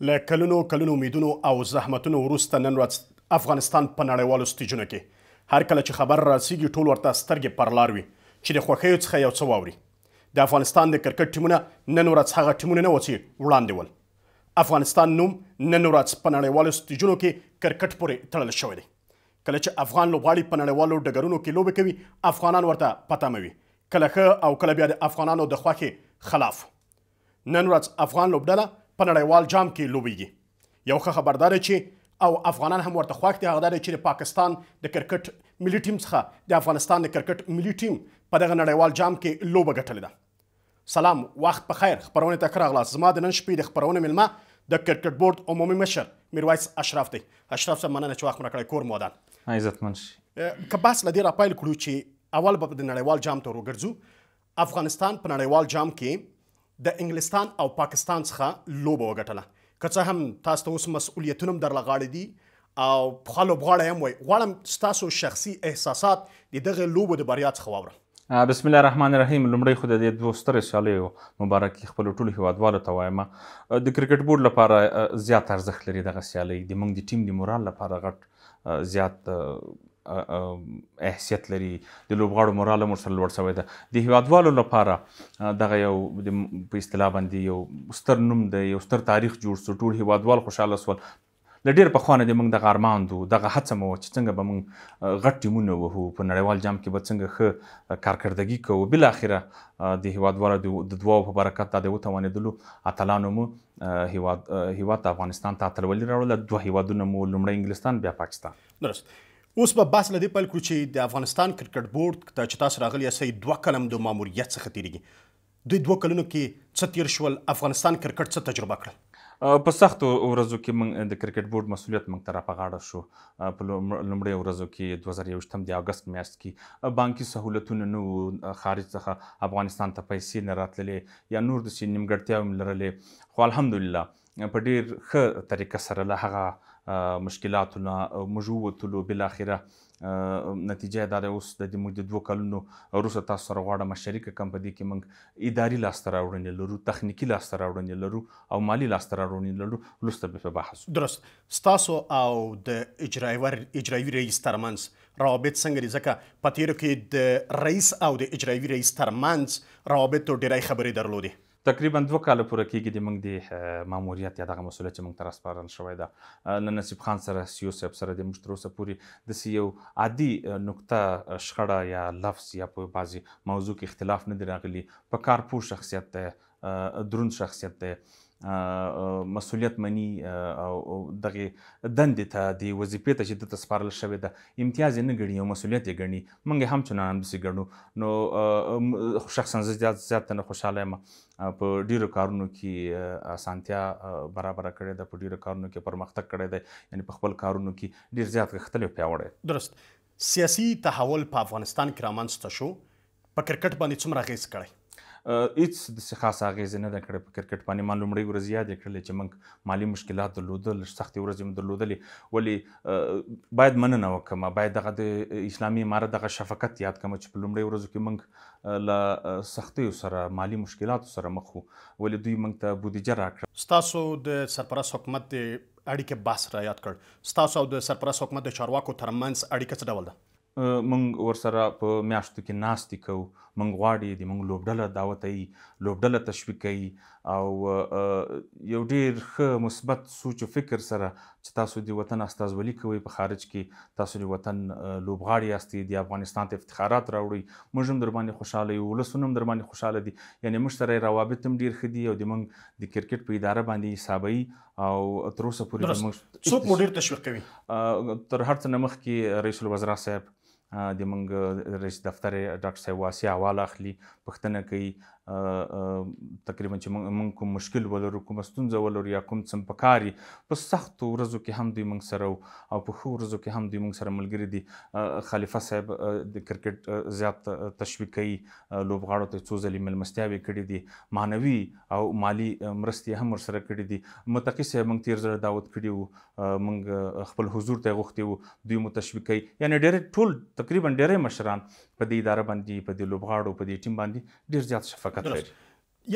له کلونو کلونو امیدونو او زحمتونو وروسته نن ورځ افغانستان په نړیوالو سټیجونو کې هر کله چې خبر راسیږي ټول ورته سترګې پر لار وي چې د خوښیو څخه یو څه واوري د افغانستان د کرکټ ټیمونه نن ورځ هغه ټیمونه نه و چې وړاندې ول افغانستان نوم نن ورځ په نړیوالو ستیجونو کې کرکټ پورې تړل شوی دی. کله چې افغان لوبغاړي په نړیوالو ډګرونو کې لوبې کوي، افغانان ورته په تمه وي، کله ښه او کله بیا د افغانانو د خوښې خلاف. نن ورځ افغان لوبډله په نړیوال جام کې لوبېږي. یو ښه خبر دا دی چې او افغانان هم ورته خوښ دي، هغه دا دی چې د پاکستان د کرکټ ملي ټیم څخه د افغانستان د کرکټ ملي ټیم په دغه نړیوال جام کې لوبه ګټلې ده. سلام وخت په خیر خپرونې ته ښه راغلاست زما د نن شپې د خپرونې مېلمه د کرکټ بورډ عمومي مشر میرویس اشرف دی اشرف صاحب مننه چې وخت مو راکړی کور مو ودان عزتمن شي که بحث له دې راپیل کړو چې اول به د نړیوال جام ته وګرځو افغانستان په نړیوال جام کې د انګلستان او پاکستان څخه لوبه وګټله که څه هم تاسو ته اوس مسؤلیتونه هم درله غاړې دي او پخوا لوبغاړی هم وای غواړم ستاسو شخصي احساسات د دغه لوبو د بریا څخه واورم بسم الله الرحمن الرحیم لومړی خو د دې دوه سترو سیالیو مبارکي خپلو ټولو هیوادوالو ته وایم د کرکټ بورډ لپاره زیات ارزښت لري دغه سیالۍ د موږ د ټیم د مورال لپاره غټ زیات احسیت لري د لوبغاړو مورال هم ورسره لوړ شوی ده د هیوادوالو لپاره دغه یو په اصطلاح باندې یو ستر نوم دی یو ستر تاریخ جوړ شو ټول هیوادوال خوشحاله شول له ډېر پخوا نه دې موږ دغه ارمان وو، دغه هڅه مو وه چې څنګه به موږ غټ ټیمونه وهو، په نړیوال جام کې به څنګه ښه کارکردګي کوو، بالاخره د هېوادوالو د دعاو په برکت دا دی وتوانېدلو، اتلانو مو هېواد هېواد ته افغانستان ته اتلولي راوړله، دوه هېوادونه مو لومړی انګلستان بیا پاکستان. درست اوس به بحث له دې پیل کړو چې د افغانستان کرکټ بورډ ته چې تاسو راغلي یاستئ دوه کلم د ماموریت څخه تېرېږي، دې دوه کلونو کې څه تېر شول، افغانستان کرکټ څه تجربه کړل؟ په سختو ورځو کې موږ د کرکټ بورډ مسوولیت موږ ته را په غاړه شو. په لومړیو ورځو کې، دوه زره یوویشتم د اګست میاشت کې، بانکي سهولتونه نه وو، خارج څخه افغانستان ته پیسې نه راتللې یا نور داسې نیمګړتیاوې مو لرلې، خو الحمدلله په ډېر ښه طریقه سره له هغه مشکلاتو نه موږ ووتلو بالاخره نتیجه یې دا ده اوس د دې موږ د دوه کلونو وروسته تاسو سره غواړم شریکه کړم په دې کې موږ اداري لاسته راوړنې لرو تخنیکي لاسته راوړنې لرو او مالي لاسته راوړنې لرو وروسته به په بحث وکړو درست ستاسو او د اجرایي رئیس ترمنځ روابط څنګه دي ځکه په تېرو کې د رئیس او د اجرایي رئیس ترمنځ روابطو ډېری خبرې درلودې تقریبا دوه کاله پوره کېږي د موږ د ماموریت یا دغه مسولیت چې موږ ته راسپارل شوی ده له نصیب خان سره سیو صاحب سره د موږ تر اوسه پورې داسې یو عادي نکته شخړه یا لفظ یا په بعضې موضوع کې اختلاف نه دی راغلی په کار پوه شخصیت دی دروند شخصیت دی مسولیت مني او دغه دندې ته د وظیفې ته چې دته سپارل شوې ده امتیاز یې نه ګڼي او مسولیت یې ګڼي مونږ یې همچنان همداسې ګڼو نو شخصا زه زیات زیات نه خوشاله یم په ډیرو کارونو کې اسانتیا برابره کړې ده په ډیرو کارونو کې پرمختګ کړی دی یعنی په خپل کارونو کې ډیر زیات غښتلی او پیاوړی درست سیاسی تحول په افغانستان کې رامنځ ته شو په کرکټ باندې څومره اغیز کړی؟ هیڅ داسې خاصه اغېزه نه ده کړې په کرکټ باندې ما لومړۍ ورځ یادې کړلې چې موږ مالي مشکلات درلودل سختې ورځې مو درلودلې ولې باید مننه وکړم باید دغه د اسلامي امارت دغه شفقت یاد کړم چې په لومړۍ ورځو کې موږ له سختیو سره مالي مشکلاتو سره مخ وو ولې دوی موږ ته بودیجه راکړه ستاسو د سرپرست حکومت د اړیکې بحث را یاد کړ ستاسو او د سرپرست حکومت د چارواکو ترمنځ اړیکه څه ډول ده؟ مونږ ورسره په میاشتو کې ناستې کوو، مونږ غواړي د مونږ لوبډله دعوت ئی، لوبډله تشویق ئی او یو ډیر ښه مثبت سوچ و فکر سره چې تاسو د وطن استازولي کوئ په خارج کې، تاسو د وطن لوبغاړي یاستئ، د افغانستان ته افتخارات راوړئ، مونږ هم درباندې خوشحاله یو، ولسونه هم درباندې خوشحاله دي، یعنې مونږ سره یې روابط هم ډیر ښه دي او د مونږ د کرکټ په اداره باندې یې حسابوي. او تر اوسه پورې زموږ څوک مو ډیر تشویق کوي تر هر څه نمخ کې رئیس الوزرا صاحب د منګ رئیس دفتر ډاکټر صاحب واسي حواله اخلي پښتنه کوي تقریبا چې موږ کوم مشکل ولرو کوم ستونزه ولرو یا کوم څه پکاري په سخت ورځو کې هم دوی موږ سره او په خو ورځو کې هم دوی موږ سره ملګری دي خلیفہ صاحب د کرکټ زیات تشویق کوي لوبغاړو ته څو ځلې ملمستیاوې کړې دي معنوي او مالي مرستې یې هم ورسره کړې دي. متقي صاحب موږ تېر ځل دعوت کړي وو، موږ خپل حضور ته یې غوښتي وو، دوی مو تشویق کوي، یعنې ډېری ټول تقریباً ډېری مشران په دې اداره باندې، په دې لوبغاړو، په دې ټیم باندې ډېر زیات شفقت لري. درسته.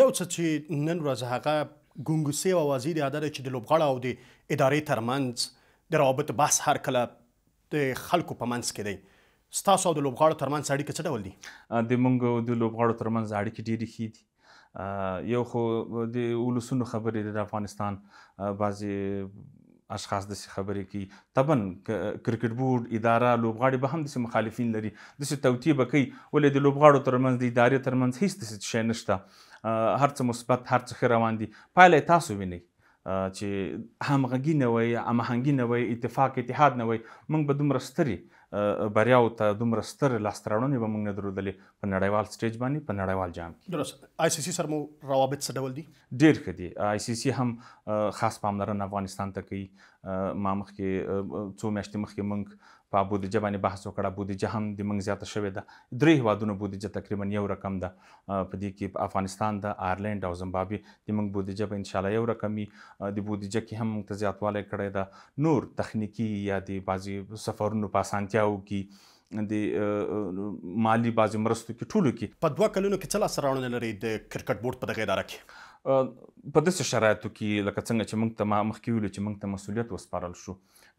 یو څه چې نن ورځ هغه ګنګوسې او اوازې دي هغه دا دی چې د لوبغاړو او د ادارې تر منځ د روابطو بحث هر کله د خلکو په منځ کې دی. ستاسو او د لوبغاړو تر منځ اړیکې څه ډول دي؟ د موږ او د لوبغاړو تر منځ اړیکې ډېرې ښې دي. یو خو د ولسونو خبرې د افغانستان بعضې اشخاص داسې خبرې کوي طبعا کرکټ بورډ اداره لوبغاړي به هم داسې مخالفین لري داسې توطیه به کوي ولې د لوبغاړو ترمنځ د ادارې ترمنځ هیڅ داسې شی نشته هر څه مثبت هر څه ښه روان دي پایله یې تاسو وینئ چې همغږي نه وای هماهنګي نه وای اتفاق اتحاد نه وای موږ به دومره ستري بریاو ته دومره ستر لاسته راوړنې به موږ نه درلودلې په نړیوال سټیج باندې په نړیوال جام کې درست آی سی سی سره مو روابط څه ډول دي ډیر ښه دي آی سی سی هم خاص پاملرنه افغانستان ته کوي ما مخکې څو میاشتې مخکې موږ په بودیجه باندې بحث وکړه بودیجه هم د موږ زیاته شوې ده درې هیوادونو بودیجه تقریبا یو رقم ده په دې کې په افغانستان د آیرلنډ او زمبابوې د موږ بودیجه به انشاءالله یو رقمي د بودیجه کې هم موږ ته زیاتوالی کړی ده نور تخنیکي یا د بعضې سفرونو په اسانتیاو کې د مالی بعضې مرستو کې ټولو کې په دوه کلونو کې څه لاسته راوړنې لري د کرکټ بورډ په دغه اداره کې؟ په داسې شرایطو کې لکه څنګه چې موږ ته ما مخکې ویلو چې موږ ته مسولیت وسپارل شو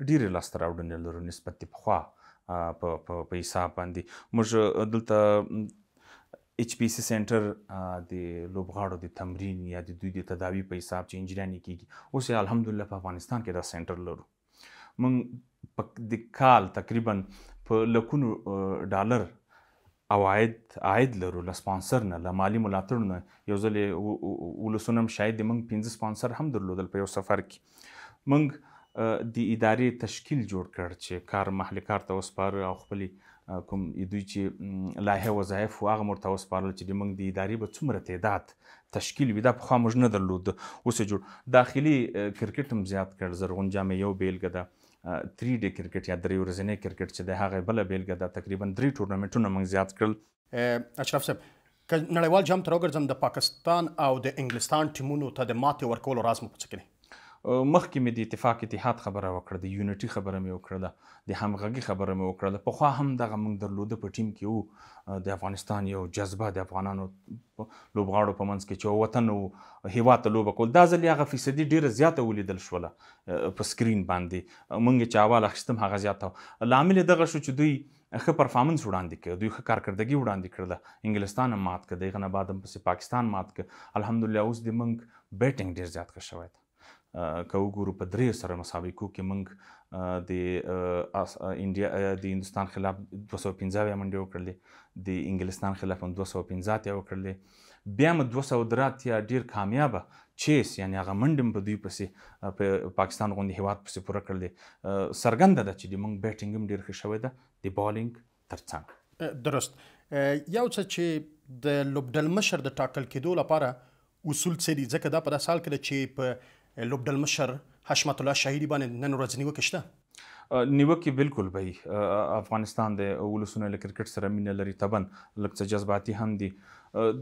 ډېرې لاسته راوړنې لرو نسبت د پخوا په حساب باندې موږ دلته اچ پی سي سنټر د لوبغاړو د تمرین یا د دوی د تداوی په حساب چې انجینرانې کیږي اوس الحمدلله په افغانستان کې دا سنټر لرو موږ په د کال تقریبا په لکونو ډالر عواید عاید لرو له سپانسر نه له مالی ملاتړ نه یو ځل ولسونه هم شاید موږ پنځه سپانسر هم درلودل په یو سفر کې موږ د ادارې تشکیل جوړ کړ چې کار محل کار ته وسپاره او خپلې کوم دوی چې لایحه وظایف و هغه مرته وسپارل چې د موږ د ادارې به څومره تعداد تشکیل وي دا پخوا موږ نه درلود اوس جوړ داخلي کرکټ هم زیات کړ زرغون جام یو بیلګه ده تری ډې کرکټ یا درې ورځنی کرکټ چې د هغه بل بیلګه ده تقریبا درې ټورنمنټونه موږ زیات کړل اشرف صاحب که نړیوال جام تر وګرځم د پاکستان او د انګلستان ټیمونو ته د ماتې ورکولو راز مو په څه کې دی مخکې مې د اتفاق اتحاد خبره وکړه د یونټي خبره مې وکړله د همغږي خبره مې وکړله پخوا هم دغه موږ درلوده په ټیم کې وو د افغانستان یو جذبه د افغانانو لوبغاړو په منځ کې چې وطن او هیواد ته لوبه کول دا ځل هغه فیصدي ډیره زیاته ولیدل شوله په سکرین باندې موږ چې اول اخیستم هغه زیاته لامل دغه شو چې دوی ښه پرفارمنس وړاندې کړ دوی ښه کارکردګي وړاندې کړله انګلستان هم مات کړ د هغه نه بعد هم پسې پاکستان مات کړ الحمدلله اوس د موږ بیټنګ ډیر زیات ښه شوی ده که وګورو په درې سره مسابقو کې موږ د انډیا د هندستان خلاف 215 منډې وکړلې د انګلستان خلاف هم 215 اتیا وکړلې بیا مو دوه سوه درې اتیا ډېر کامیابه چیس یعنی هغه منډې مو په دوی پسې په پاکستان غوندې هېواد پسې پوره کړل دی څرګنده ده چې د موږ بیټینګ هم ډېر ښه شوی ده د بالینګ ترڅنګ درست یو څه چې د لوبډلمشر د ټاکل کېدو لپاره اصول څه دي ځکه دا په داسې حال کې ده چې په لوبډلمشر حشمت الله شهیدي باندې نن ورځ نیوکې شته؟ نیوکې بالکل به افغانستان د ولسونه له کرکټ سره مینه لري طبعا لږ څه جذباتي هم دي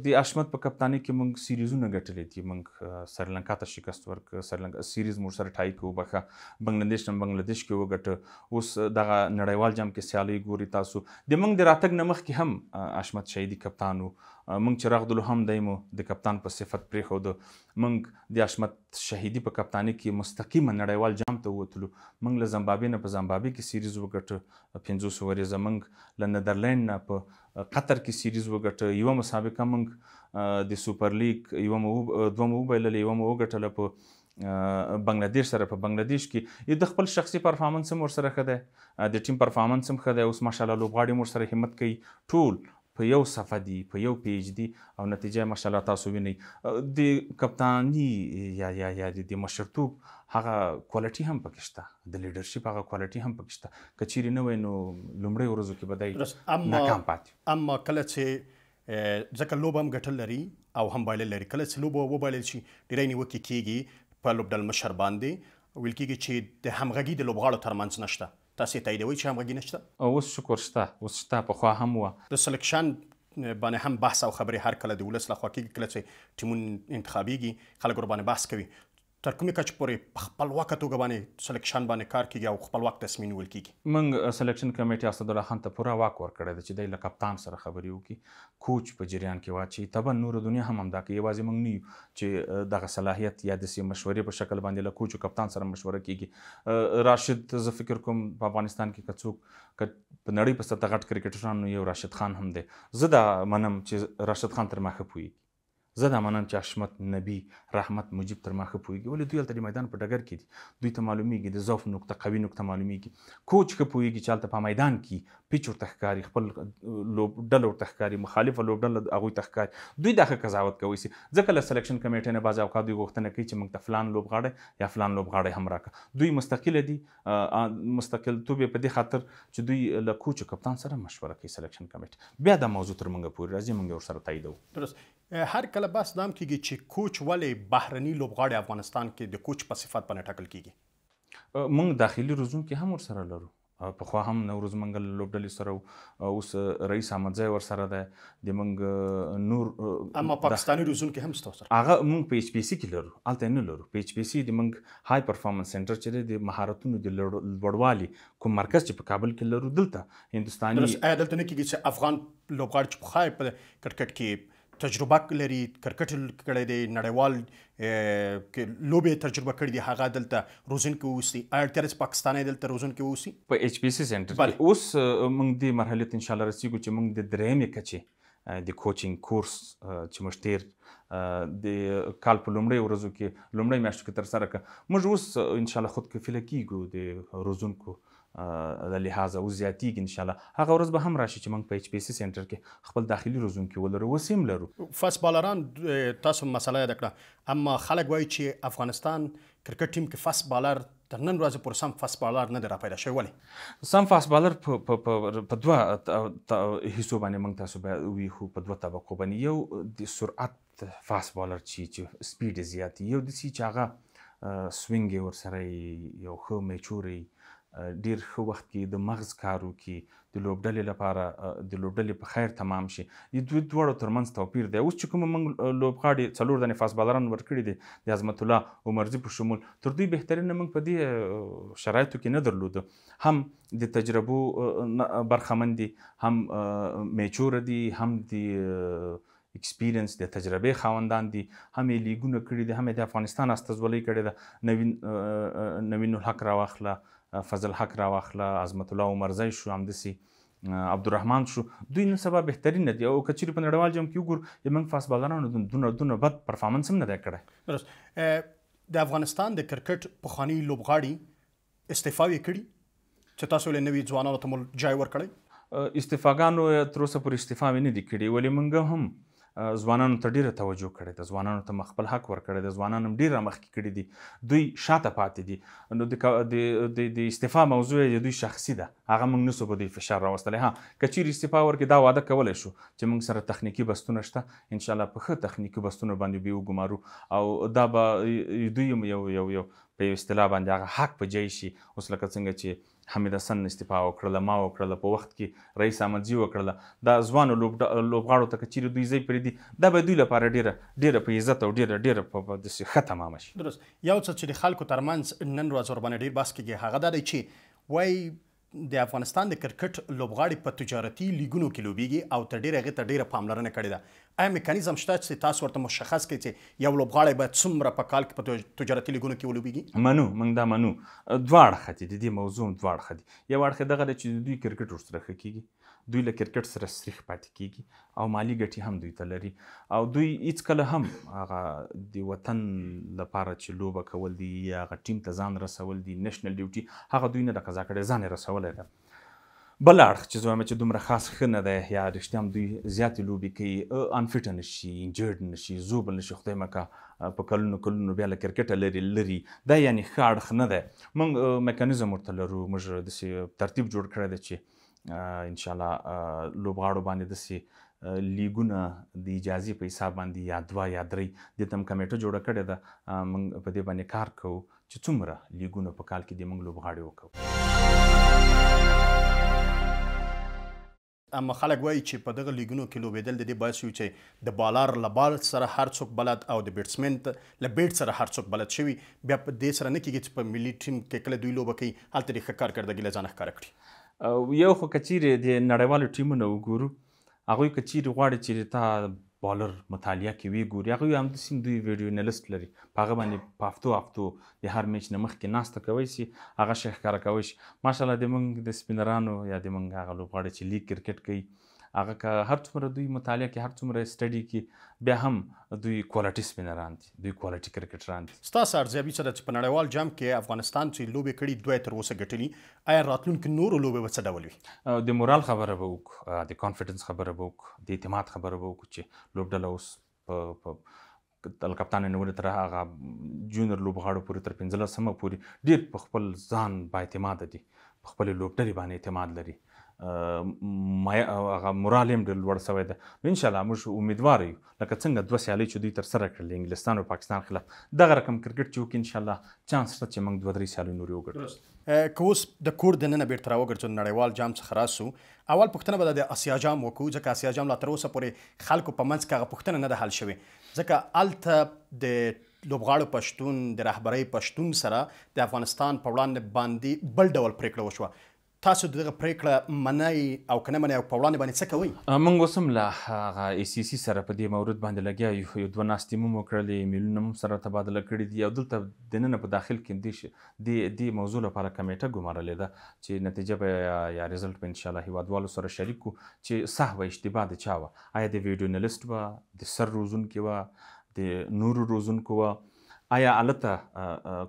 د اشمت په کپتانۍ کې موږ سیریزونه ګټلې دي موږ سریلانکا ته شکست ورک سریلانکا سیریز موږ سره ټای کې وبخه بنگلاديش نه بنگلاديش کې وګټه اوس دغه نړیوال جام کې سیالي ګوري تاسو د موږ د راتګ نمخ کې هم اشمت شهیدي کپتان وو موږ چې راغدلو هم دایمو د کپتان په صفت پریخو د موږ د عصمت شهیدي په کپتاني کې مستقیماً نړیوال جام ته ووتلو، موږ له زمبابوې نه په زمبابوې کې سیریز وګټه، پنځوس اووریزه، موږ له نېدرلنډ نه په قطر کې سیریز وګټه، یوه مسابقه موږ د سوپر لیګ یوه مو دوه مو وبایللې، یوه مو وګټله په بنګله دیش سره په بنګله دیش کې یو د خپل شخصي پرفارمنس هم ورسره ښه دی د ټیم پرفارمنس هم ښه دی اوس ماشاءالله لوبغاړي هم ورسره همت کوي ټول په یو صفحه دي په یو پیج دي او نتیجه یې ماشاءالله تاسو وینئ د کپتاني یا یا یا د مشرتوب هغه کوالټي هم پکې شته د لیډرشپ هغه کوالټي هم پکې شته که چیرې نه وای نو لومړی ورځو کې به دی ناکام پاتې اما کله چې ځکه لوبه هم ګټل لري او هم بایلل لري کله چې لوبه وبایلل شي ډیری نیوکې کیږي په لوبډلمشر باندې ویل کیږي چې د همغږي د لوبغاړو ترمنځ نشته تاسې تاییدوئ چې همغږي نشته؟ اوس شکر شته اوس شته پخوا هم وه. د سلکشن باندې هم بحث او خبرې هر کله د ولس له خوا کېږي کله چې ټیمون انتخابېږي خلک ورباندې بحث کوي تر کومې کچې پورې په خپلواکه توګه باندې سلکشن باندې کار کېږي او خپلواک تصمیم نیول کېږي. موږ سلکشن کمېټې اسدالله خان ته پوره واک ورکړی دی چې دی له کپتان سره خبرې وکړي کوچ په جریان کې واچوي. طبعا نوره دنیا هم همدا کوي، یوازې موږ نه یو چې دغه صلاحیت یا داسې مشورې په شکل باندې له کوچ او کپتان سره مشوره کېږي. راشد زه فکر کوم په افغانستان کې که څوک که په نړۍ په سطح غټ کرکټران نو یو راشد خان هم دی. زه دا منم چې راشد خان تر ما ښه پوهېږي. زه دا منم چې حشمت، نبي، رحمت، مجیب تر ما ښه پوهېږي، ولې دوی هلته د میدان په ډګر کې دي، دوی ته معلومېږي، د ضعف نقطه، قوي نقطه معلومېږي، کوچ ښه پوهېږي چې هلته پامیدان کې پیچ ورته ښکاري، خپل لوبډله ورته ښکاري، مخالفه لوبډله هغوی ته ښکاري، دوی دا ښه قضاوت کوی شي، ځکه له سلیکشن کمېټۍ نه بعضې اوقات دوی غوښتنه کوي چې موږ ته فلان لوبغاړی یا فلان لوبغاړی هم راکړه، دوی مستقل دي، مستقل توب په دې خاطر چې دوی له کوچ او کپتان سره مشوره کوي سلیکشن کمیټه بیا دا موضوع تر موږ پورې راځي موږ ورسره تاییدو درست هر کله بحث دام کیږي چې کوچ ولې بهرني لوبغاړي افغانستان کې د کوچ په صفت باندې ټاکل کیږي موږ داخلي روزونکي هم ورسره لرو په خو هم نوروز منګل لوبډلې سره اوس رئیس احمد ځای ور سره ده د منګ نور اما پاکستاني روزون کې هم ستاسو هغه مونږ په ایچ پی سي کې لرو الته نه لرو په ایچ پی سي د منګ های پرفارمنس سنټر چې دی د مهارتونو د لوړوالي کوم مرکز چې په کابل کې لرو دلته هندوستاني درس ایا دلته نه کیږي چې افغان لوبغاړي چې پخوا په کرکټ کې تجربه لري کرکټ کړی دی نړیوال لوبې تجربه کړې دي هغه دلته روزونکي اوسي اړتیا لري چې پاکستاني دلته روزونکي اوسي په ایچ پی سي سنټر کې اوس موږ دې مرحلې ته ان شاء الله رسیږو چې موږ د درېیمې کچې د کوچینګ کورس چې موږ تیر د کال په لومړی ورځو کې لومړی میاشتو کې تر سره کړ موږ اوس ان شاء الله خود کفیله کیږو د روزونکو د لحاظه او زیاتیږي ان شاء الله هغه ورځ به هم راشي چې موږ په ایچ پی سي سنټر کې خپل داخلي روزونکي ولرو وسیم لرو فاست بالران تاسو مسله یاد کړه اما خلک وایي چې افغانستان کرکټ ټیم کې فاست بالر تر نن ورځې پورې سم فاست بالر نه دی راپیدا شوی ولې؟ سم فاست بالر په دوه حصو باندې موږ تاسو به ویښو په دوه طبقو باندې یو د سرعت فاست بالر چې چې سپیډ یې زیات یو داسې چې هغه سوینګ یې ورسره یو ښه میچور ډیر ښه وخت کې د مغز کار وکړي د لوبډلې لپاره د لوبډلې په خیر تمام شي د دوی دواړو ترمنځ توپیر دی اوس چې کوم موږ لوبغاړي څلور دانې فاست بالران ورکړي دي د عظمت الله عمرزي په شمول تر دوی بهترین موږ په دې شرایطو کې نه درلود هم د تجربو برخمن دي هم میچور دي هم د اکسپیرینس د تجربې خاوندان دي هم یې لیګونه کړي دي هم یې د افغانستان استازولۍ کړې ده نوین نوین الحق راواخله فضل حق راواخله عظمت الله عمرزی شو همداسې عبدالرحمن شو دوی نن سبا بهترین دي او کچری په نړیوال جام کې وګور یمن فاس بالرانو دونه دونه بد پرفارمنس هم نه دی کړی درست د افغانستان د کرکټ پخوانی لوبغاړي استعفاوې کړي چې تاسو له نوي ځوانانو ته مول جای ورکړی؟ استعفاګانو تر اوسه پورې استعفاوې نه دي کړي ولې مونږ هم ځوانانو ته ډیره توجه کړې ده ځوانانو ته خپل حق ورکړی ده ځوانان هم ډیر رامخکې کړي دي دوی شاته پاتې دي نو د د استعفا موضوع د دوی شخصي ده هغه موږ نسو په دوی فشار راوستلی ها که چیرې استعفا ورکړي دا وعده کولی شو چې موږ سره تخنیکي بستونه شته ان شاء الله په ښه تخنیکي بستونو باندې به وګمارو او دا به دوی هم یو یو یو په یو اصطلاح باندې هغه حق په جای شي اوس لکه څنګه چې حمید حسن استعفا وکړله ما وکړله په وخت کې رئیس احمدزي وکړله دا ځوانو لوبغاړو ته که چیرې دوی ځای پرېږدي دا به دوی لپاره ډېره ډېره په عزت او ډېره ډېره په داسې ښه تمامه شي. درست یو څه چې د خلکو ترمنځ نن ورځ ورباندې ډېر بحث کېږي هغه دا دی چې وایي د افغانستان د کرکټ لوبغاړي په تجارتي لیګونو کې لوبیږي او تر ډیره هغې ته ډیره پاملرنه کړې ده. ایا میکانیزم شته چې تاسو ورته مشخص کړئ چې یو لوبغاړی باید څومره په کال کې په تجارتي لیګونو کې ولوبیږي؟ منو، موږ دا منو. دوه اړخه دي، د دې موضوع دوه اړخه دي. یو اړخ یې دغه دی چې د دوی کرکټ ورسره ښه کیږي. دوی له کرکټ سره سریښ پاتې کیږي او مالی ګټي هم دوی ته لري او دوی هیڅ کله هم هغه د وطن لپاره چې لوبه کول دي یا هغه ټیم ته ځان رسول دي نېشنل ډیوټي هغه دوی نه د قضا کړې ځان رسولې ده بل اړخ چې زما چې دومره خاص ښه نه دی یا رښتیا هم دوی زیاتې لوبې کوي انفټ نه شي انجرډ نه شي زوبل نه شي خدای مکه په کلونو کلونو بیا له کرکټه لري لري دا یعنی ښه اړخ نه دی موږ میکانیزم ورته لرو موږ داسې ترتیب جوړ کړی دی چې ان شاء الله لوبغاړو باندې دسي لیګونه د اجازه په حساب باندې یا دوا یا درې د تم کمیټه جوړه کړې ده موږ په دې باندې کار کوو چې څومره لیګونه په کال کې د موږ لوبغاړي وکړو اما خلک وایي چې په دغه لیګونو کې لوبېدل د دې باعث وي چې د بالر له بال سره هر څوک بلد او د بیټسمن له بیټ سره هر څوک بلد شوي بیا په دې سره نه کېږي چې په ملي ټیم کې کله دوی لوبه کوي هلته د ښه کارکردګي له ځانه ښکاره کړي یو خو که چیرې د نړیوالو ټیمونه وګورو هغوی که چیرې غواړي چې تا بالر مطالعه کې وی ګوري هغوی هم د سیم دوی ویډیو انالیست لري په هغه باندې په هفتو هفتو د هر میچ نه مخکې ناسته کوي چې هغه شی ښکاره کوي شي ماشاءالله د موږ د سپینرانو یا د موږ هغه لوبغاړي چې لیګ کرکټ کوي هغه که هر څومره دوی مطالعه کې هر څومره سټډي کې بیا هم دوی کوالټي سپینران دي دوی کوالټي کرکټران دي ستاسو ارزیابي څه ده چې په نړیوال جام کې افغانستان چې لوبې کړي دوی تر اوسه ګټلي آیا راتلونکي نورو لوبې به څه ډول وي د مورال خبره به وکړو د کانفیډنس خبره به وکړو د اعتماد خبره به وکړو چې لوبډله اوس په له کپتانه نیولې تر هغه جونر لوبغاړو پورې تر پنځلسمه پورې ډېر په خپل ځان بااعتماده دي په خپلې لوبډلې باندې اعتماد لري هغه مورال هم ډېر لوړ سوی دی نو انشاءالله موږ امیدوار یو لکه څنګه دوه سیالۍ چې دوی ترسره کړې د انګلستان او پاکستان خلاف دغه رقم کرکټ چې وکړي انشاءالله چانس شته چې موږ دوه درې سیالۍ نورې وګټو که اوس د کور دننه بېرته راوګرځو نړیوال جام څخه راسو اول پوښتنه به د اسیاجام وکړو ځکه اسیاجام لا تر اوسه پورې خلکو په منځ کې هغه پوښتنه نه ده حل شوې ځکه هلته د لوبغاړو په شتون د رهبرۍ په شتون سره د افغانستان په وړاندې باندې بل ډول پرېکړه وشوه تاسو دغه پرېکړه منئ او که نه منئ او په وړاندې باندې څه کوئ؟ موږ اوس هم له هغه ای سي سي سره په دې مورد باندې لګیا یو، یو دوه ناستې هم وکړلې، ایمیلونه هم سره تبادله کړي دي او دلته دننه په داخل کې هم دې دې دې موضوع لپاره کمېټه ګمارلې ده چې نتیجه به یا ریزلټ به ان شاءالله هیوادوالو سره شریک کو چې سهوه اشتباه د چا وه ایا د ویډیونلیست وه د سر روزونکي وه د نورو روزونکو وه ایا الته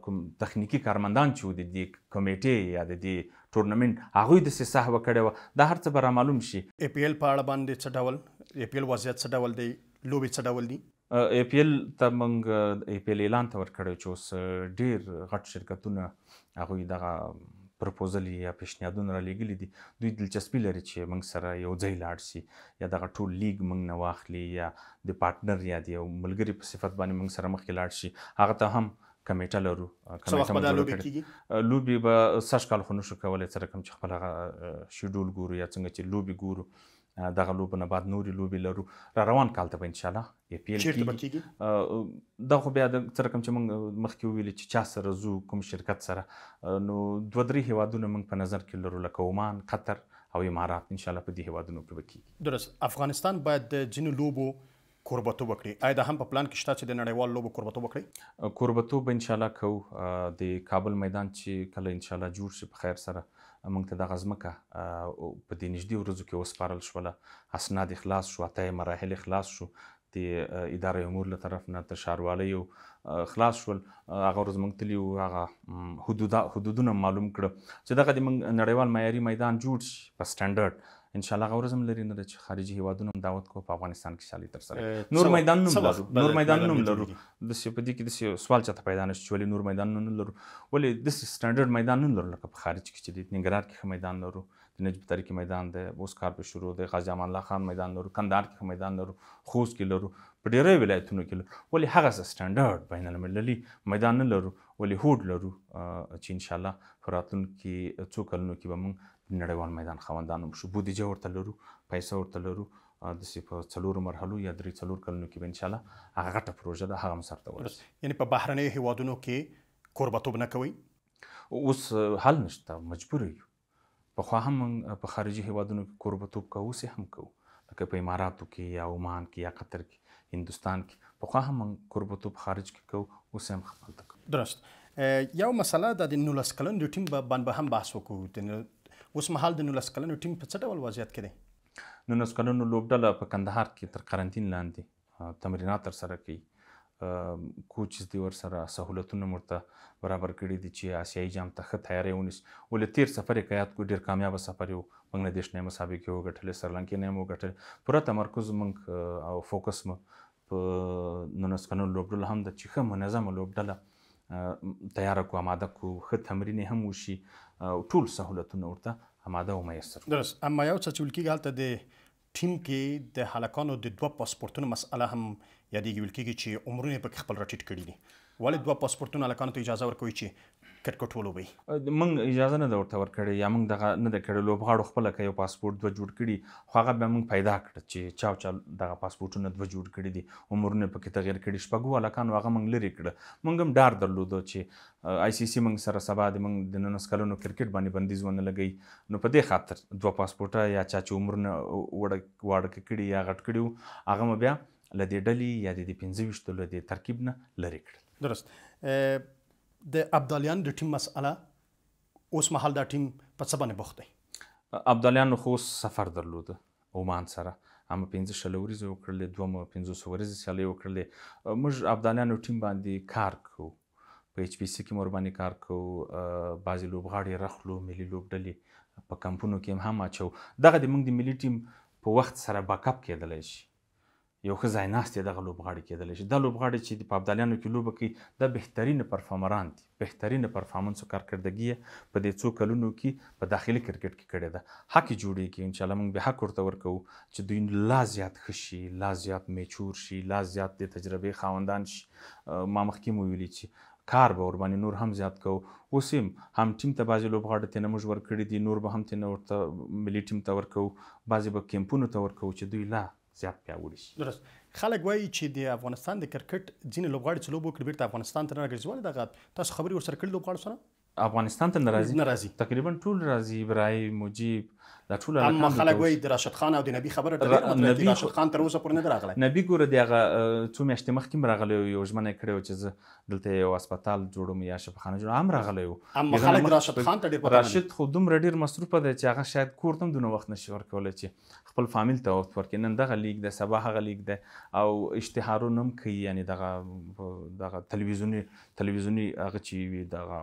کوم تخنیکی کارمندان چې د دې کمیټې یا د دې ټورنمنت هغوی د سه سهوه کړې وه دا هر څه به رامعلوم شي ای پی ایل په اړه باندې څه ډول ای پی ایل وضعیت څه ډول دی لوبې څه ډول دي ای پي ایل ته موږ ای پي ایل اعلان ته ورکړی چې اوس ډیر غټ شرکتونه هغوی دغه پروپوزل یا پیشنهادونه را لېږلي دي دوی دلچسپي لري چې موږ سره یو ځای لاړ شي یا دغه ټول لیګ موږ نه واخلي یا د پارټنر یا د یو ملګري په صفت باندې موږ سره مخکې لاړ شي هغه ته هم کمیټه لرو کمیټه مو جوړه کړې لوبي به سږ کال خو نشو کولای څه رقم چې خپل هغه شیډول ګورو یا څنګه چې لوبي ګورو دغه لوبو نه بعد نورې لوبې لرو را روان کال ته به ان شاء الله ای پی ایل کیږي دا خو بیا د څه رقم چې موږ مخکې ویل چې چا سره زو کوم شرکت سره نو دوه درې هیوادونه موږ په نظر کې لرو لکه عمان قطر او امارات ان شاء الله په دې هیوادونو کې وکړي درست افغانستان باید د جنو لوبو کوربتوب وکړي ایا دا هم په پلان کې شته چې د نړیوالو لوبو کوربتوب وکړئ؟ کوربتوب به انشاءالله کوو، د کابل میدان چې کله انشاءالله جوړ شي په خیر سره موږ ته دغه ځمکه په دې نږدې ورځو کې وسپارل شوله، اسناد یې خلاص شو، اته یې مراحل یې خلاص شو، د اداره امور له طرف نه تر ښاروالۍ خلاص شول، هغه ورځ موږ تللي وو هغه حدودونه معلوم کړه چې دغه د موږ نړیوال معیاري میدان جوړ شي په سټنډرډ ان شاء الله هغه ورځ هم لري نه ده چې خارجي هیوادونه هم دعوت کوو په افغانستان کې سیالي ترسره کړي نور میدانونه هم لرو نور میدانونه هم لرو داسې په دې کې داسې سوال چاته پیدا نه شي چې ولې نور میدانونه نه لرو ولې داسې سټنډرډ میدان نه لرو لکه په خارج کې چې د ننګرهار کې ښه میدان لرو د نجیب تاریخ میدان دی اوس کار په شروع دی غازي امان الله خان میدان لرو کندهار کې میدان لرو خوست کې لرو په ډیری ولایتونو کې لرو ولې هغه څه سټنډرډ بین المللي میدان نه لرو ولې هوډ لرو چې ان شاء الله په راتلونکي څو کلونو کې به موږ نړیوال میدان خاوندان هم شو بودیجه ورته لرو پیسه ورته لرو داسې په څلورو مرحلو یا درې څلور کلونو کې به انشاءالله هغه غټه پروژه ده هغه هم سرته ورسي یعنی په بهرنیو هیوادونو کې کوربتوب نه کوي اوس حل نشته مجبور یو پخوا هم په خارجي هیوادونو کې کوربتوب کوو اوس هم کوو لکه په اماراتو کې یا عمان کې یا قطر کې هندوستان کې پخوا هم موږ کوربتوب خارج کې کوو اوس هم خپل ته کوو درست یو مسله د 19 کلن د ټیم باندې به هم بحث وکړو اوس مهال د 19 کلن ټیم په څه ډول وضعیت کې دی 19 کلن لوبډله په کندهار کې تر قرنطین لاندې تمرینات تر سره کوي کوچز دی ور سره سہولتونه مرته برابر کړی دي چې آسیایي جام ته ښه تیاری ونیس ولې تیر سفر یې کیات کو ډیر کامیاب سفر یو بنګلادیش نه مسابقې وګټلې، سرلنکې نه هم وګټلې، پوره تمرکز موږ او فوکس مو په نولس کلنو لوبډلو هم ده چې ښه منظمه لوبډله تیاره کو اماده کو ښه تمرین یې هم وشي او ټول سهولتونه ورته اماده او میسر کړو. درست اما یو څه چې ویل کېږي هلته د ټیم کې د هلکانو د دوه پاسپورتونو مسئله هم یادیږي ویل کیږي چې عمرونه یې پکې خپل راټیټ کړي دي ولې دوه پاسپورتونه هلکانو ته اجازه ورکوي چې کرکټ ولوبوي. موږ اجازه نه ده ورته ورکړې یا موږ دغه نه ده کړې لوبغاړو خپله که یو پاسپورت دوه جوړ کړي خو هغه بیا موږ پیدا کړه چې چا او چا دغه پاسپورتونه دوه جوړ کړي دي عمرونه یې پکې تغیر کړي شپږو هلکانو هغه موږ لرې کړه موږ هم ډار درلود چې آی سي سي موږ سره سبا د موږ د نولس کلنو کرکټ باندې بندیز ونه لګوي نو په دې خاطر دوه پاسپورټه یا چا چې عمرونه واړه کړي یا غټ کړي وو هغه مو بیا له دې ډلې یا د دې پنځه ویشتو له دې ترکیب نه لرې کړل. درست د ابدالیان د ټیم مسئله اوس مهال دا ټیم په څه باندې بوخت دی؟ ابدالیانو خو اوس سفر درلود عمان سره هم پنځه شل ورځې وکړلې دوه مو پنځوس ورځې سیالۍ وکړلې موږ ابدالیانو ټیم باندې کار کوو په ایچ پي سي کې مو ورباندې کار کوو بعضې لوبغاړي یې رخلو ملي لوبډلې په کمپونو کې هم اچو دغه د موږ د ملي ټیم په وخت سره باک اپ کېدلی شي یو ښه ځای ناست دی دغه لوبغاړي کېدلی شي دا لوبغاړي چې په ابدالیانو کې لوبه کوي دا بهترین پرفارمران دي بهترین پرفارمنس او کارکردګي په دې څو کلونو کې په داخلي کرکټ کې کړې ده حق جوړیږي ان شاء الله موږ به حق ورته ورکوو چې دوی لا زیات ښه شي لا زیات میچور شي لا زیات د تجربې خاوندان شي ما مخکې هم ویلي چې کار به ورباندې نور هم زیات کوو اوس هم هم ټیم ته بعضې لوبغاړي تېنه موږ ورکړي دي نور به هم تېنه ورته ملي ټیم ته ورکوو بعضې به کیمپونو ته ورکوو چې دوی لا زیات پیاوړي شي درست خلک وایي چې د افغانستان د کرکټ ځینې لوبغاړي چې لوبه وکړي بیرته افغانستان ته نه راګرځي ولې دغه تاسو خبرې ورسره کړي لوبغاړو سره افغانستان ته نه راځي نه راځي تقریبا ټول راځي ابراهیم مجیب دا ټول اما خلک وایي د راشد خان او د نبی خبره ډېر مطرح دي راشد خان تر اوسه پورې نه راغلی نبی ګوره د هغه څو میاشتې مخکې هم راغلی یو ژمنه یې کړې وه چې زه دلته یو هسپتال جوړوم یا شفاخانه جوړوم هم راغلی و اما خلک راشد خان ته ډېر راشد خو دومره ډېر مصروفه دی چې هغه شاید کور ته هم دونه وخت نشي ورکولی چې خپل فامیل ته وخت ورکړي نن دغه لیک دی سبا هغه لیک دی او اشتهارونه هم کوي یعنې دغه دغه تلویزیوني تلویزیوني هغه چی وی دغه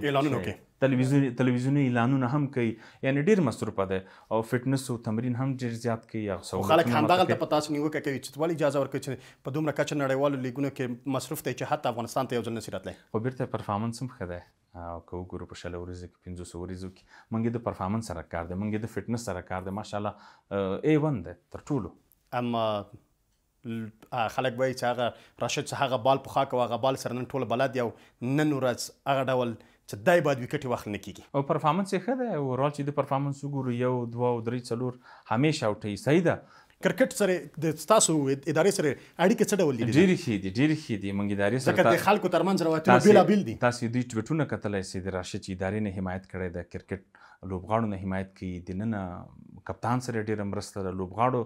اعلانونه کوي تلویزیوني تلویزیوني اعلانونه هم کوي یعنی ډیر مصروف دی او فټنس او تمرین هم ډیر زیات کوي او سو خلک همدغه ته په تاسو نیوکه کوي چې ولې اجازه ورکوي چې په دومره کچه نړیوالو لیګونو کې مصروف دی چې حتی افغانستان ته یو ځل نشي راتلی خو بیرته پرفارمنس هم ښه دی او که وګورو په شل ورځو کې پنځو سو ورځو کې مونږ د پرفارمنس سره کار دی مونږ د فټنس سره کار دی ماشاءالله ای ون دی تر ټولو اما خلک وایي چې هغه راشد چې هغه بال په خاکه و هغه بال سره نن ټول بلد یو نن ورځ هغه ډول چې دای باید ویکټي واخلي نه کیږي. او پرفارمنس یې ښه دی اورال چې د پرفارمنس وګورو یو دوه او درې څلور همیشه اوټه یي صحیح ده. کرکټ سره د ستاسو ادارې سره اړیکې څه ډول دي؟ ډېرې ښې دي ډېرې ښې دي موږ ادارې سره ځکه د خلکو ترمنځ روایتونه بېلابېل دي. تاسو دوی ټویټونه کتلای شئ د راشد چې ادارې نه حمایت کړی د کرکټ. لوبغاړو نه حمایت کوي دننه کپتان سره ډیره مرسته ده لوبغاړو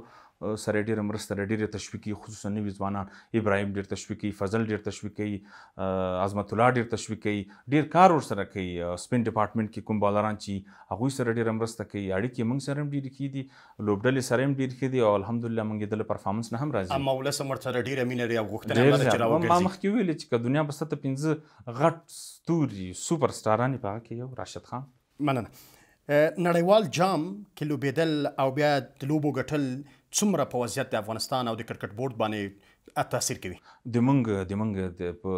سره ډیره مرسته ده ډیره تشویقي خصوصا نوي ځوانان ابراهیم ډیر تشویقي فضل ډیر تشویقي عظمت الله ډیر تشویقي ډیر کار ور سره کوي سپین ډپارټمنټ کې کوم بالران چې هغه سره ډیره مرسته کوي اړیکې موږ سره هم ډیره کیدي لوبډلې سره هم ډیر ښه دي او الحمدلله مونږ یې دله پرفارمنس نه هم راضي یو. اما ولس هم ورسره ډیره مینه لري او غوښتنه یې همدا ده چې راوګرځي. ما مخکې ویلي چې که دنیا بسته ته پنځه غټ ستوري سوپر سټاران یې په هغه کې یو راشد خان. مننه. نړیوال جام کې لوبیدل او بیا دلوبو ګټل څومره په وضعیت د افغانستان او د کرکټ بورډ باندې تاثیر کوي. د موږ د موږ د په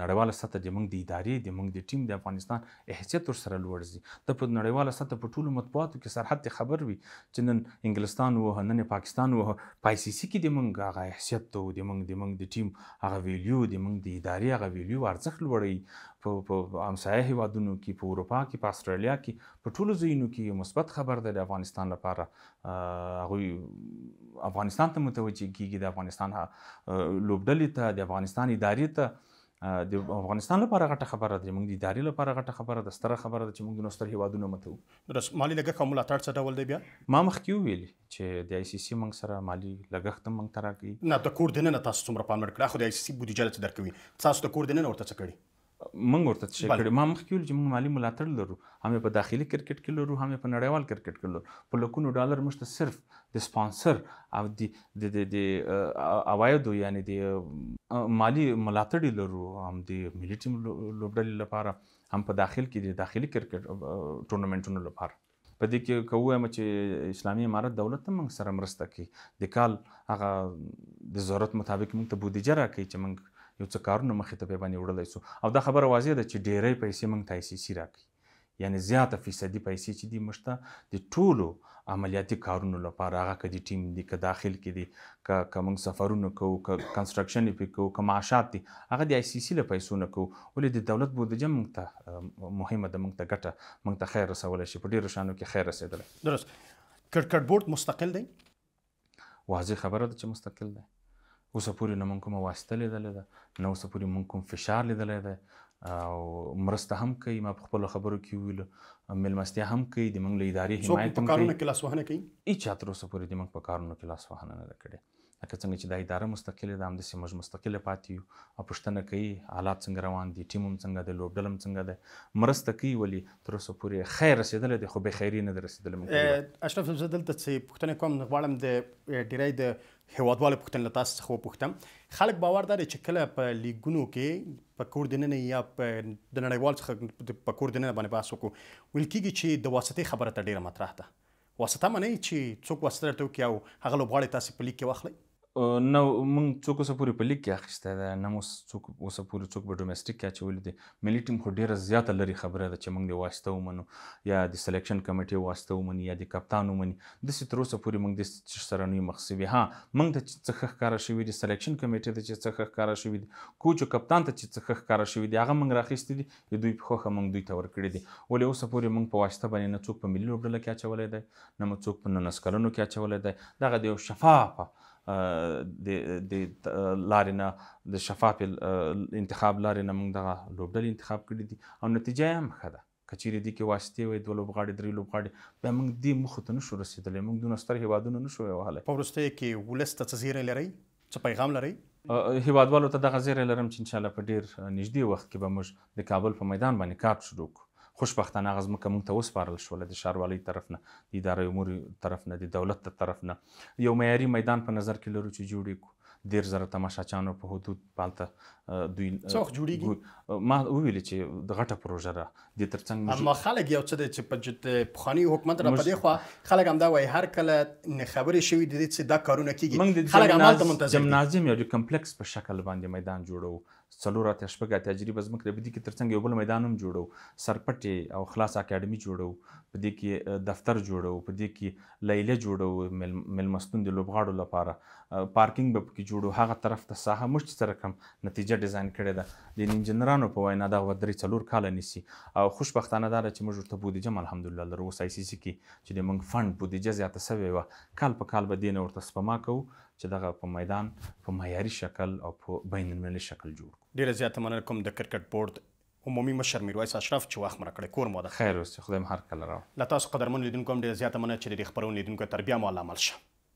نړیواله سطح د موږ د ادارې د موږ د ټیم د افغانستان احیثیت ورسره لوړ ځي. ده په نړیواله سطح په ټولو مطبوعاتو کې سرحد ته خبر وي چې نن انګلستان ووهه، نن یې پاکستان ووهه، په آی سي سي کې د موږ هغه احیثیت او د موږ د موږ د ټیم هغه ویلیو، د موږ د ادارې هغه ویلیو ارزښت لوړوي. په په همسایه هېوادونو کې، په اروپا کې، په اسټرالیا کې، په ټولو ځایونو کې یو مثبت خبر دی د افغانستان لپاره هغوی افغانستان ته متوجه کیږي د افغانستان لوبډلې ته د افغانستان ادارې ته د افغانستان لپاره غټه خبره ده موږ د ادارې لپاره غټه خبره ده ستره خبره ده چې موږ د نوستر هیوادونو متو مالی لګښت او ملاتړ څه ډول دی بیا ما مخکې ویل چې د آی سی سی موږ سره مالی لګښت موږ تراکي نه د کور دننه تاسو څومره پاملرنه کړه خو د آی سی سی بودیجه چې درکوي تاسو د کور دننه ورته څه کړی موږ ورته څه شی کړی ما مخکې ویل چې موږ مالی ملاتړ لرو هم یې په داخلي کرکټ کې لرو هم یې په نړیوال کرکټ کې لرو په لکونو ډالر موږ ته صرف د سپانسر او د د د د عوایدو یعنی د مالی ملاتړ لرو هم د ملي ټیم لوبډلې لپاره هم په داخل کې د داخلي کرکټ ټورنمنټونو لپاره په دې کې که ووایم چې اسلامي امارت دولت هم موږ سره مرسته کوي د کال هغه د ضرورت مطابق موږ ته بودیجه راکوي چې موږ یو څه کارونه مخې ته پرې باندې وړلی سو او دا خبره واضح ده چې ډېری پیسې موږ ته ایسیسي راکوي یعنی زیاته فیصدي پیسې چې دي موږ ته د ټولو عملیاتي کارونو لپاره هغه که د ټیم دي که داخل کې دي که که موږ سفرونه کوو که کنسټرکشن یې پرې کوو که معاشات دي هغه د آی سي سي له پیسو نه کوو ولې د دولت بودجه موږ ته مهمه ده موږ ته ګټه موږ ته خیر رسولی شي په ډیرو شانو کې خیر رسیدلی درست کرکټ بورډ مستقل دی واضح خبره ده چې مستقل دی اوس پورې نه مونږ کومه واسطه لیدلې ده نه اوس پورې مونږ کوم فشار لیدلی دی او مرسته هم کوي ما په خپل خبرو کې ویل ملمستیا هم کوي د مونږ له ادارې حمایت هم کوي په کارونو کې لاس وهنه کوي هیڅ چا تر اوسه پورې د مونږ په کارونو کې لاس وهنه نه ده کړې لکه څنګه چې دا اداره مستقله ده همداسې موږ مستقله پاتې یو او پوښتنه کوي حالات څنګه روان دي ټیم هم څنګه دی لوبډله هم څنګه ده مرسته کوي ولې تر اوسه پورې خیر رسېدلی دی خو بې خیري نه ده رسېدلې اشرف صاحب زه دلته څه پوښتنه کوم زه غواړم د ډېری د هیوادوالو پوښتنه له تاسو څخه وپوښتم خلک باور دا دی چې کله په لیګونو کې په کور دننه یا په د نړیوال څخه په کور دننه باندې بحث وکړو ویل کېږي چې د واسطې خبره ته ډېره مطرح ده واسطه منئ چی څوک واسطه درته وکړي او هغه لوبغاړی تاسو په لیګ کې واخلئ؟ نه موږ څوک اوسه پورې په لیګ کې اخیستی دی نه موږ څوک اوسه پورې څوک په ډومېسټیک کې اچولي دي ملي ټیم خو ډېره زیاته لرې خبره ده چې موږ دې واسطه ومنو یا د سلیکشن کمېټې واسطه ومني یا دې کپتان ومني داسې تر اوسه پورې موږ داسې څه سره نه یو مخ شوي ها موږ ته چې څه ښه ښکاره شوي دي سلیکشن کمېټې ته چې څه ښه ښکاره شوي دي کوچ او کپتان ته چې څه ښه ښکاره شوي دي هغه موږ راخیستي دي د دوی په خوښه موږ دوی ته ورکړي دي، ولې اوسه پورې موږ په واسطه باندې نه څوک په ملي لوبډله کې اچولی دی، نه مو څوک په نولس کلنو کې اچولی دی، دغه د یو شفاف د د لارې نه د شفاف انتخاب لارې نه موږ دغه لوبډلې انتخاب کړي دي او نتیجه یې هم ښه ده. که چیرې دې کې واسطې وای دوه لوبغاړي درې لوبغاړي بیا موږ دې موخو ته نشو رسیدلی، موږ دونه ستر هیوادونه نشو وهلی. په وروستیو کې ولس ته څه زیری لرئ؟ څه پیغام لرئ؟ هیوادوالو ته دغه زیری لرم چې انشاالله په ډیر نږدې وخت کې به موږ د کابل په میدان باندې کار شروع کړو. خوشبختانه هغه ځمکه موږ ته وسپارل شوله، د ښاروالۍ طرف نه، د اداره امور طرف نه، د دولت د طرف نه یو معیاري میدان په نظر کې لرو چې جوړ یې کړو. دیر زره تماشاچانو په حدود په هلته دوی ګوري. ما وویل چې غټه پروژه ده، دې ترڅنګ موږ اما خلک یو څه دي چې په جد پخواني حکومت را پدې خو خلک هم دا وایي هر کله نه خبرې شوې دي چې دا کارونه کیږي خلک هم ته منتظر جمنازیم یو کمپلیکس په شکل باندې میدان جوړو څلور اتیا شپږ اتیا جریبه ځمکه په دې کې ترڅنګ یو بل میدان هم جوړو سرپټې او خلاص اکیډمي جوړو په دې کې دفتر جوړو په دې کې لیلیه جوړوو میلمستون د لوبغاړو لپاره پارکینګ به پکې جوړو هغه طرف ته ساحه موږ چې سره کوم نتیجه ډیزاین کړې ده د انجنیرانو په وینا دغه به درې څلور کاله نیسي او خوشبختانه دا ده چې موږ ورته بودیجه الحمدلله لرو اوس آی سي سي کې چې د موږ فنډ بودیجه زیاته سوې وه کال په کال به دې نه ورته سپما کوو چې دغه په میدان په معیاري شکل او په بین المللي شکل جوړ کړو. ډېره زیاته مننه کوم د کرکټ بورډ عمومي مشر میرویس اشرف چې وخت مو راکړی کور مو ده. خیر اوسې خدای مو هر کله راوړ. له تاسو قدرمنو لیدونکو هم ډېره زیاته مننه چې د دې خپرونې لیدونکی تر بیا مو الله مل شه.